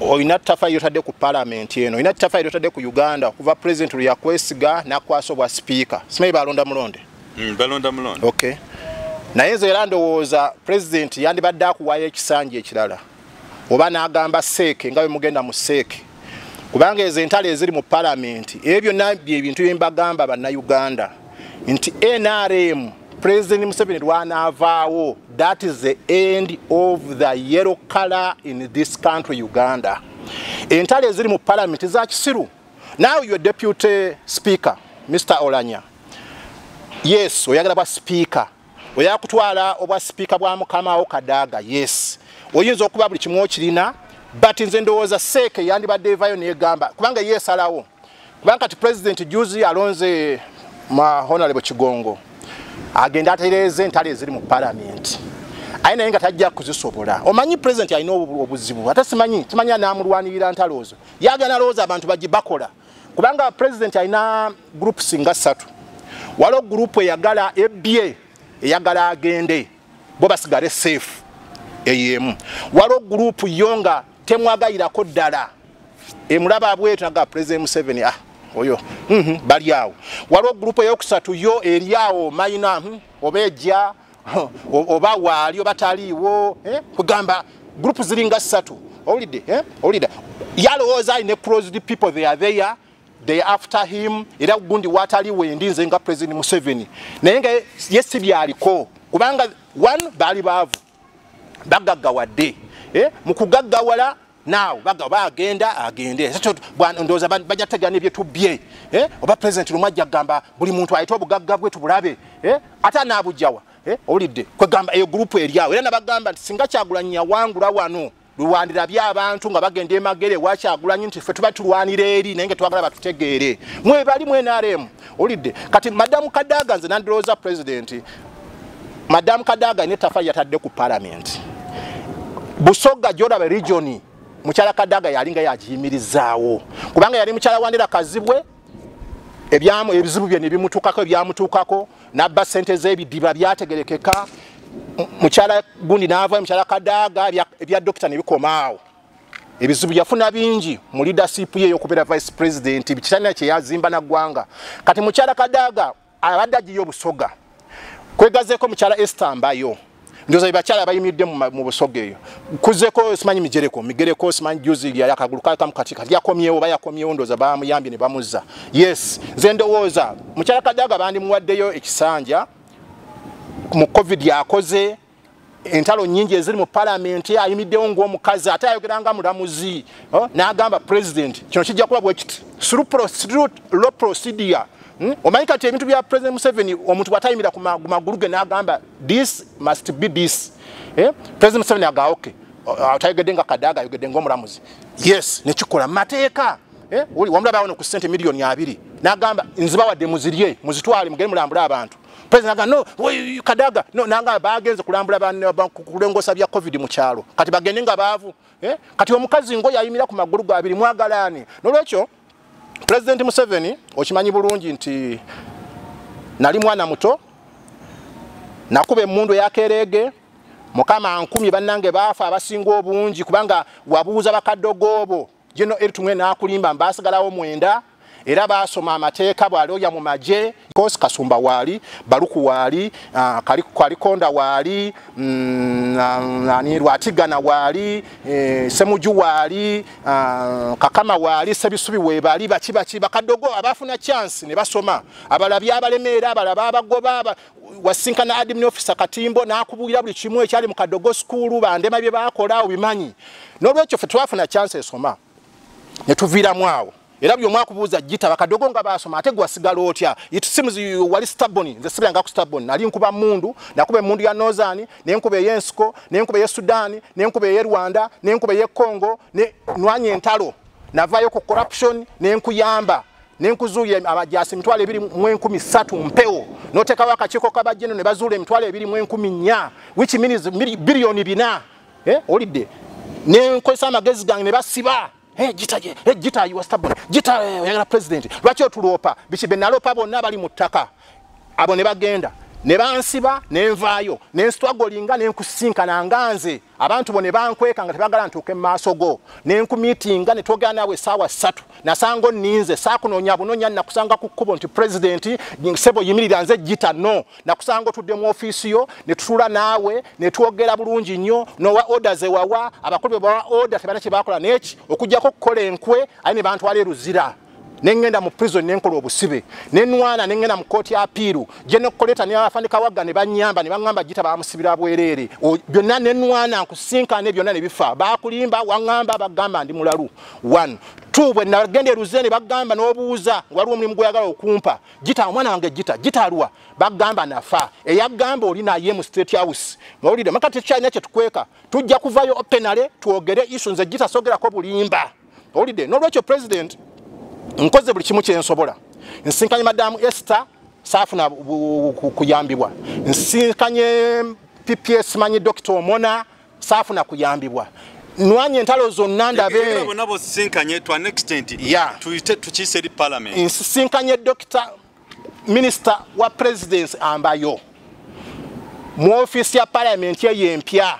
olina ttafaali lyotadde ku palamenti eno olina ttafaali lyotadde ku uganda okuva pulezidenti lwe yakwesiga nakwasa obwa sipiika simanyi balonda mulonde Mm, balonda mulonda okay naye nze era ndowooza pulezidenti yandibadde akuwaayo ekisanja ekirala. Oba n'agamba seeke nga bwe mugenda mu seeke kubanga ezo entalo eziri mu palamenti ebyo byonna byebintu byembagamba bannayuganda. Nti nrm president museveni lwanaavaawo. That is the end of the yellow color in this country uganda. Entalo eziri mu palamenti za kisiru. Now your deputy speaker mr olanya. Yes oyagala bwa sipiika oyagala kutwala obwa sipiika bwa mukamawo kadaaga yes. Oyinza okuba buli kimu okirina but nze ndowooza seeke yandibadde evayo negamba kubanga yesalawo kubanga kati president juzi alonze ma honorable kigongo agenda atereeze entale eziri mu palamenti aye naye nga tajja kuzisobola. Omanyi president alina obu- obuzibu ate simanyi simanyi anamulwanirira ntalo zo yagana lowooza abantu bagibakola kubanga president alina groups nga ssatu. Waliwo gurupu eyagala ebbye eyagala agende bo basigale safe eyemu. Waliwo gurupu yo nga temwagayirako ddala. Emulaba bwetu naga president museveni ah oyo mhm, bali awo. Waliwo gurupu eyokusatu yo eri awo mayina mhm, oba ejja <laughs> oba waali oba taliiwo eh, kugamba gurupu ziringa ssatu. Owulidde eh, owulidde yalowooza alina closed people they are there they after him era gundi wataliwo endi nze nga president museveni. Naye nga ye si byaliko kubanga one baali baavu bagaggawadde mu kugaggawala naawe baga oba agenda agende ndowooza ba- bajja tegana ebyetubye eh, oba president lumu ajja kugamba buli muntu ayite obugagga bwe tubulabe. Eh, ate anaabuggyawa eh, owulidde kwegamba eyo gurupu eryawo era nabagamba nti singa kyagulanyi yawangula wano lulwanira by'abantu nga bagenda emagere wakyagulanyi nti ffe tuba tulwanira eri naye nga twagala batutegeere. Mwebali mwenaremu owulidde. Kati madamu kadaaga nze nandilowooza president madamu kadaaga ne tafaali yatadde ku palamenti busoga gyolaba regioni mukyala kadaaga yalinga yagiyimirizaawo kubanga yali mukyala wandira kazibwe ebyamu ebizibu bye nebimutuukako ebyamutuukako nabba sente z'ebidiba byategerekeka. Mukyala gundi naava mukyala kadaaga ebya- dokita nebikomaawo ebizibu yafuna bingi mu leadership ye ey'okubeera vice president kitalina kyeyazimba naggwanga. Kati mukyala kadaaga abadde agiyo obusoga kwegazeeko mukyala Esther Ndoza bakyala bayimiridde mu busoga eyo kuzeko simanyi migereko migereko simanyi juzi yali akagulu kali kamu kati kati yakomyewo bayakomyewo ndoza bamuyambye ne bamuzza yes nze ndowooza mukyala kadaga bandimuwaddeyo ekisanja mu covid yakoze entalo nyingi eziri mu palamenti ayimiddewo ng'omukazi ate ayogera nga mulamuzi oh, n'agamba president kino kijja kuba bwe kiti lo procedure? Omanyi kati ebintu bya president museveni omuntu bwatayimira ku magulu ge n'agamba this must be this. Eh? president museveni aga ok atayogedde nga kadaaga ayogedde ng'omulamuzi. Yes nekikola mu mateeka. Eh? wamulabawo ne ku sente miliyoni abiri. N'agamba nzibawadde muzirye muzitwale mugende mulambule abantu. President aga no kadaga? No nanga bagenze kulambula kulengosa bya covid mu kyalo. Kati bagende nga baavu. Eh? kati omukazi ngo yayimira ku magulu gabiri mwagalani nolwekyo president museveni okimanyi bulungi nti nali mwana muto nakuba emundu yakerege mukama nkumi bannange baafa abasinga obungi kubanga wabuuza bakaddogobo geno eritumwe nakulimba mbasigalawo mwenda era basoma amateeka bwalioya mu maje kosi kasumba waali baluku waali uh, kalikonda waali mm, nani lwatigana waali e, semuju waali uh, kakama waali sebisubi weebali baki baki bakaddogo abafuna chance ne basoma. Abala byabalemeera abala babagoba wasinkana admin officer katimbo nakubulira buli kimu ekyali mu kaddogo school bandema bye bakola obimanyi. N'olwekyo ffe twafuna chance esoma ne tuviiramu awo era byo mwakubuuza jita bakadogo nga basoma ate gwasigala otya? It seems you wali stubborn nze sibanga ku stubborn. Nali nkuba mundu nakuba emundu ya northern ne nkuba eyensiko ne nkuba ye sudan ne nkuba ye rwanda ne nkuba ye congo ne nwanye entalo. Navayo ku corruption ne nkuyamba nenkuzuuya amajasi emitwalo ebiri mu enkumi ssatu mpewo. Notekawo akakiiko kabajeno ne bazuula emitwalo ebiri mu enkumi nnya which means biliyoni bina. Eh, olidde. Nenkozesa amagezi gange ne basiba Hey, jita je, hey, jita you are stubborn. Jita eh, oyagala president. Lwaki otulopa? Bikibe nalopa bonna bali mu ttaka. Abo ne bagenda. Ne bansiba, ne nvaayo, ne nsitwagolinga, ne nkusinkana nganze. Abantu bo ne bankweka nga tebagala ntuuke mu maaso go. Ne nkumiitinga ne twogera naawe essaawa ssatu. Nasanga onninze, saakunoonya bunoonya nakusanga ku kkubo nti president sebo yimirira nze jita no. Nakusanga otudde mu ofiisi yo, ne tutuula naawe, ne twogera bulungi nnyo, n'owa orders ewawa, abakulu be bawa order tebalina kye baakola n'eki, okuggyako okukola enkwe, aye ne bantwala eruzira. Nengenda mu prison nenkola obusibe. Nenwana nengenda mu kooti ya apiiru genokoleta neafandika wagga ne banyamba ne baŋŋamba gita bamusibira bwereere. Byonna nenwana nkusinkane byonna ne bifa. Bakulimba waŋŋamba bagamba ndi mulalu. One. Two bwe nagenda eruze ne bagamba n'obuuza waliwo omulimu gweyagala okumpa. Gita omwana wange gita gitalwa bagamba nafa. Eyagamba oli naye mu state house. Mawulire maka tekyalina kyetukweka tujja kuvayo openale twogere isu nze gita sogerako bulimba. Owulidde n'olwekyo president nkoze buli kimu kyensobola nsinkanye madamu esther saafuna kuyambibwa. Nsinkanye pps manyi dokita omona saafuna kuyambibwa. Nwanye entalo zonna ndabe. nsinkanye dokita minisita wa presidence ambayo. Mu ofiisi ya palamenti eyo empya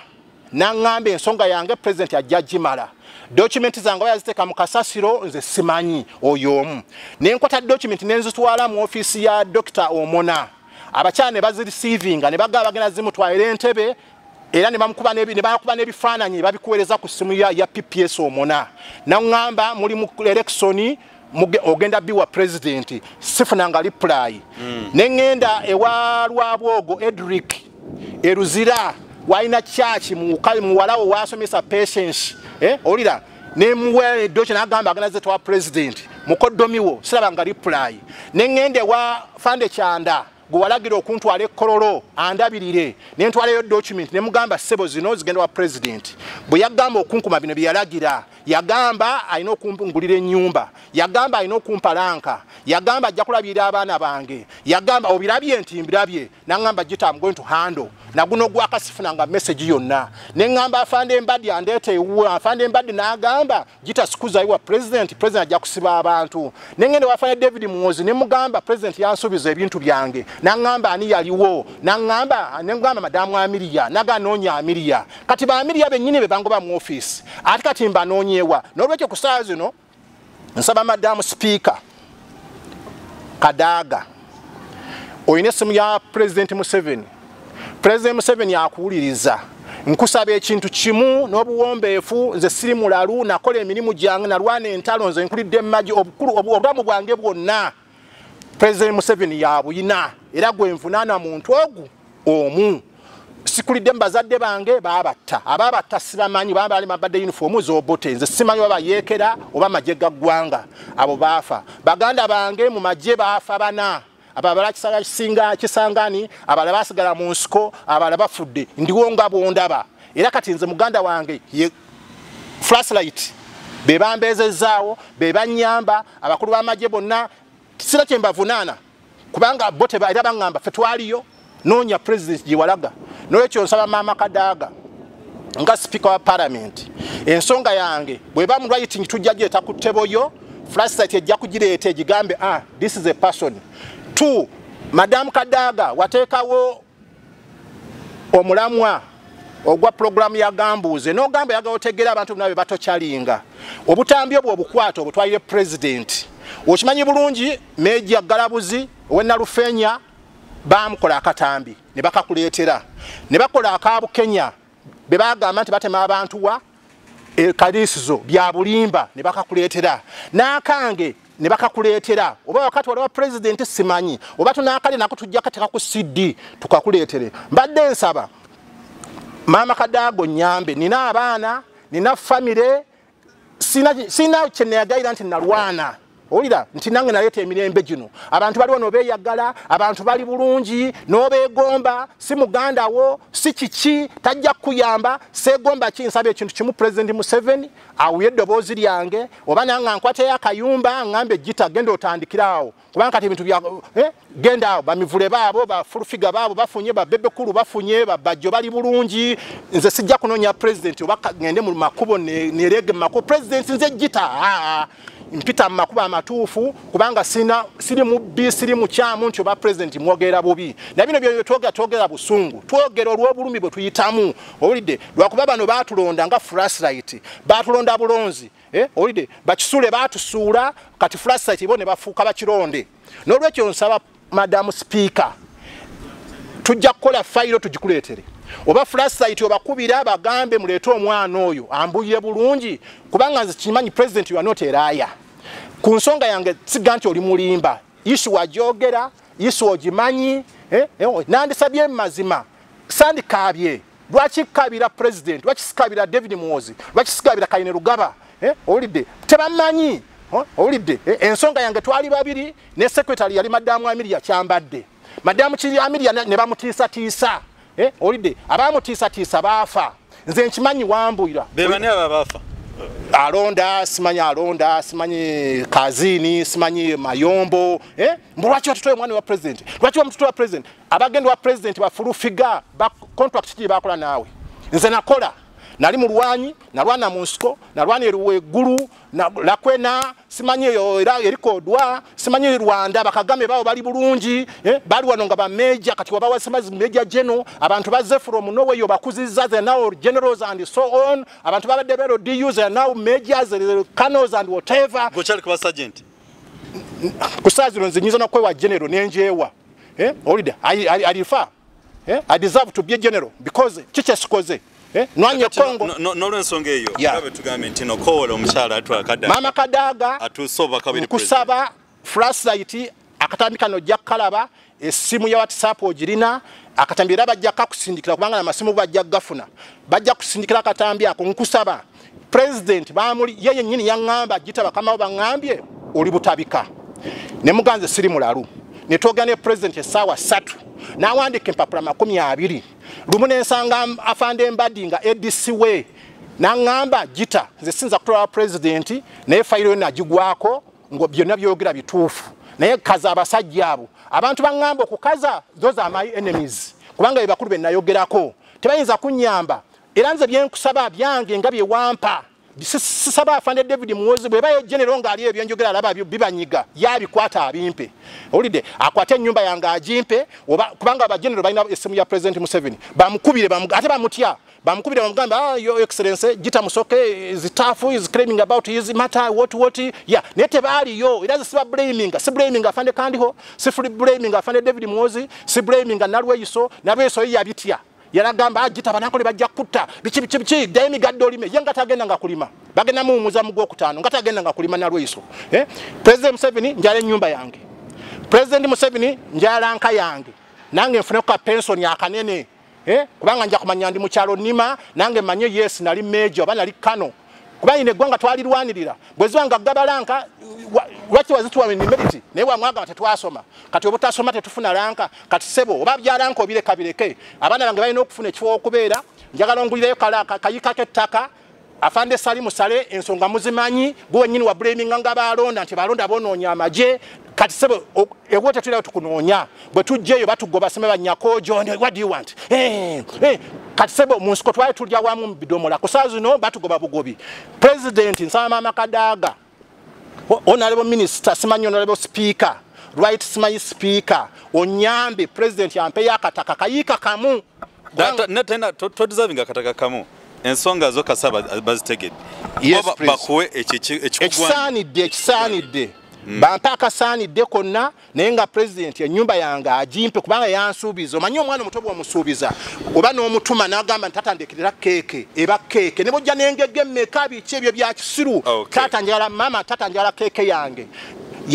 naŋŋamba ensonga yange president ajja gimala dokumenti zange bayaziteeka mu kasasiro nze simanyi oyo omu. Nenkwata dokumenti nenzitwala mu ofiisi ya dokita omona. Abakyala ne bazirisiivinga ne bagaba bagenda zimutwalira entebe era ne bakuba n'ebifaananyi babikuweereza ku ssimu ya, ya pps omona. Naŋŋamba muli mu erekisoni ogenda biwa pulezidenti sifunanga reply. Mm. neŋŋenda ewa lwabwogo edrick eruzira walina kyaki muwalawo wasomesa patience eh? olira nemuwa edoki nagamba agenda zetwa president mukodomiwo sirabanga reply neŋŋende wa fande kyanda gwewalagira okuntwala ekololo andabirire. Nentwalayo document nemugamba sebo zino zigenda wa president. Bwe yagamba okunkuma bino byeyalagira yagamba alina okumbungulira enyumba yagamba alina okumpalanka yagamba ajja kulabirira abaana bange yagamba obirabye nti mbirabye naŋamba gita am going to handle naguno gwakasifunanga message yonna. Neŋŋamba afande embaddi andeeta ewuwa afande embaddi n'agamba gita sikuzayiwa president president ajja kusiba abantu. Neŋŋende wafande david muwozi nemugamba president yansuubiza ebintu byange naŋŋamba ani yaliwo? Naŋŋamba neŋŋamba madamu amiriya naga noonya amiriya kati baamiriya bennyini be bangoba mu ofiisi ate kati mbanoonyewa n'olwekyo ku saa zino nsaba madamu sipiika kadaaga. Olina essimu ya president museveni. President museveni akuwuliriza. Nkusaba ekintu kimu n'obuwombeefu nze siri mulalu nakola emirimu gyange nalwana entalo nze nkulidde emmagi obulamu bwange bwonna president museveni yabuyina era gwenvunaana muntu ogu omu. Sikulidde mubazadde bange babatta ababatta sibamanyi baba bali mabadde uniform zobote nze simanyi oba bayeekera oba magye ga ggwanga. Abo baafa. Baganda bange mu magye baafa bana. Kisinga kisangani abalala basigala mu nsiko abalala bafudde. Ndiwo nga bwondaba. Era kati nze muganda wange ye flashlight be bambezezaawo be banyamba abakulu b'amagye bonna sira kye mbavunaana kubanga bo era baŋŋamba ffe twaliyo noonya president gyewalaga nolwekyo nsaba maama kadaaga nga sipiika wa palamenti ensonga yange bweba mu writing tujja gireeta ku tteboyo flashlight ejja kugireeta egigambe ah, this is a person. Two madamu kadaaga wateekawo omulamwa ogwa puroguramu ya gambuuze n'ogamba yaga otegeera abantu bonna be batokyalinga obutambi obwo obukwata obutwalire pulezidenti okimanyi bulungi meja galabuzi owenalufenya bamukola akatambi ne bakakuleetera. Ne bakola akabukenya be bagamba nti batema abantu wa ekaliisizo bya bulimba ne bakakuleetera. N'akange ne bakakuleetera. Oba wakati waliwa pulezidenti simanyi oba tunaakale nako tujja kateka ku cd tukakuleetere. Mbadde nsaba maama kadaago nyambe nina abaana nina famire sina kyeneyagayira nti nalwana owulira nti nange naleeta emirembe gino. Abantu baliwo nobeeyagala abantu bali bulungi nobeegomba si muganda wo si kiki tajja kukuyamba seegomba ki nsaba ekintu kimu pulezidenti museveni awuye eddoboozi lyange oba nange nkwateyo akayumba ngambe gita genda otandikiraawo kubanga kati ebintu bya eh? genda awo bamivule baabo bafulufiga baabo bafunye babebekulu bafunye babajjo bali bulungi. Nze sijja kunoonya pulezidenti oba ngende mu makubo nerege mu makubo pulezidenti nze gita aa mpita mu makubo amatuufu kubanga sina siri mubbi siri mukyamu nti oba pulezidenti mwogera bubi. Na bino byebyo twogera twogera busungu. Twogera olw'obulumi bwe tuyitamu. Owulidde lwakuba bano baatulonda nga flashlight baatulonda bulonzi. Eh? owulidde bakisule baatusuula kati flashlight bo ne bafuuka bakironde. N'olwekyo nsaba madamu sipiika tujja kukola fayiro tugikuleetere oba flashlight obakubira bagambe muleete omwana oyo ambuyire bulungi kubanga nze kimanyi president yanoteeraaya ku nsonga yange siga nti oli mulimba. Isu wajogera isu ogimanyi eh? eh, nandisabye mazima. Sandikabye lwaki kabira president? Lwaki sikabira david muwozi? Lwaki sikabira kaine rugaba eh? owulidde tebamanyi. Owulidde eh? ensonga yange twali babiri ne secretary yali madamu amiria kyambadde. Madamu kiri amiria ne bamutiisatiisa eh? owulidde abamutiisatiisa baafa. Nze nkimanyi wambuyira. Bebani aba baafa? Alonda simanyi alonda simanyi kazini simanyi mayombo. Eh? mbu lwaki watutoye omwana wa president? Lwaki wamututoye wa president? Abagenda wa president bafulufiga ba contract kiri bakola naawe? Nze nakola nali mulwanyi nalwana mu nsiko nalwana eruwa eggulu lakwena simanyi era erikodwa simanyi rwanda bakagambe baabo bali bulungi eh? bali wano nga bameja kati wabawa simazi meja geno abantu bazze from noway bakuzizza they now generals and so on abantu babadde bero dus are now majors canals and whatever gokyali kuba sergeant kusaziro nze nyinza nokwewa general nenjewa eh? olide alifa eh? i deserve to be a general because kikyesikoze Eh? Nwanye kongo nolwensonga eyo abe tugambe nti nokowola omukyala atwakadda mama kadaga atusoba kabiri kusaba flashlight akatambi kano ojja kukalaba essimu ya whatsapp ogirina akatambi era bajja kakusindikira kubanga namasimu bajja gafuna bajja kusindikira akatambi ako nkusaba president bamuli ye yennyini yaŋŋamba gita bakamawo baŋŋambye oli butabika. Ne muganze siri mulalu ne twogera ne president essaawa ssatu n'awandika empapula makumi abiri. Lumu nensanga afande mbadi nga adc we naŋŋamba gita nze sinza kutwala pulezidenti naye fayiro nagigwako ngo byonna byogera bituufu. Naye kaza abasajja abo. Abantu baŋŋamba okukaza those are my enemies. Kubanga be bakulu be nayogerako tebayinza kunnyamba. Era nze byenkusaba byange nga byewampa sisaba afande david muwozi bwe baye genero ng'ali ebyenjogera alaba bibanyiga yabikwata abimpe. Olide akwate ennyumba yange agimpe kubanga abagenero balina esimu ya president museveni bamukubire ate bamutya bamukubire bamugambe ah, your excellence gita musoke zitafu is claiming about his matter what what ya naye tebaaliyo era siba blaming si blaming afande kandiho si blaming afande david muwozi si blaming nalweyiso nalweyiso ye yabitya yaragamba agita banakole bajja kutta. Biki biki biki? Ddayo emigadde olime. Ye nga tagenda nga kulima. Bagenda mu gwokutaano nga tagenda nga kulima nalweyiso eh? president museveni njala ennyumba yange. President museveni njala nka yange. Nange nfuneko ka pensoni akanene eh? kubanga nja kumanya ndi mukyalo nima nange manye yes nali mejo oba nali kano kuba ine eggwanga twalirwanirira. Bwe ziba nga gabalanka lwaki wazituwa nimeriti naye wamwagamba tetwasoma. Kati obutasoma tetufuna lanka kati sebo oba byalanka obireka bireke. Abaana bange balina okufuna ekifo okubeera njagala ongulireyo kayika k'ettaka afande sali musale ensonga muzimanyi gwe wenyini wa blaminga nga balonda nti balonda bonoonya amaje kati sebo ewo tetulirayo tukunoonya bwe tujjaeyo batugoba seme banyakojo what do you want? Hey, hey. kati sebo mu nsiko twali tulya wamu mu bidomola. Ku saa zino batugoba bugobi. Pulezidenti nsaba maama kadaaga honorable minister simanyi honorable speaker right simanyi speaker onyambe pulezidenti yampeyo akataka kayiika kamu. Tena todeservinga akataka kamu ensonga zo kasaba bazitegedde. Bakuwe ekisaanidde ekisaanidde. Bampe akasaanidde konna naye nga pulezidenti enyumba yange agimpe kubanga yansuubiza. Omanyi omwana omuto bwomusuubiza oba n'omutuma n'agamba nti tatandekerera keeke eba keeke. Ne bojja n'engege emmeka biki ebyo bya kisiru? Okay. tatanjala mama tatanjala keeke yange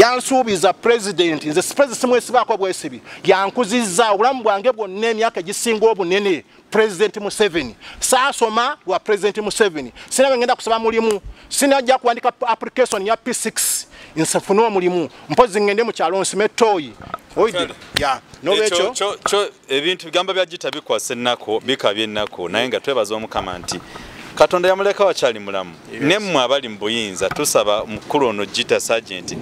yansuubiza pulezidenti nze pulezidenti simwesibaako bwesibi yankuzizza obulamu bwange bwonna emyaka egisinga obunene pulezidenti museveni. Saasoma lwa pulezidenti museveni. Sina bwengenda kusaba mulimu. Sinajja kuwandika application ya p6 nsefune omulimu. Mpozi ngende mukyalo nsime etoyi oide ya nolwekyo? Ekyo- kyo- kyo ebintu bigamba bya gita bikwasa ennaku bikabya ennaku naye nga twebaza omukama nti katonda yamuleka wakyali mulamu. Nemmwe abali mu buyinza tusaba mukulu ono gita sagenti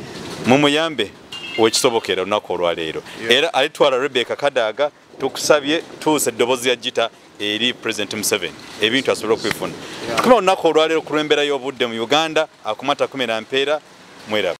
mumuyambe wekisobokera olunaku olwaleero. Era alitwala rebeka kadaaga tukusabye tuusa eddoboozi ya gita eri president museveni. Ebintu asobole okwifuna tukuma olunaku olwaleero ku lw'embeera y'obudde mu uganda akumata kumera mpeera mweraba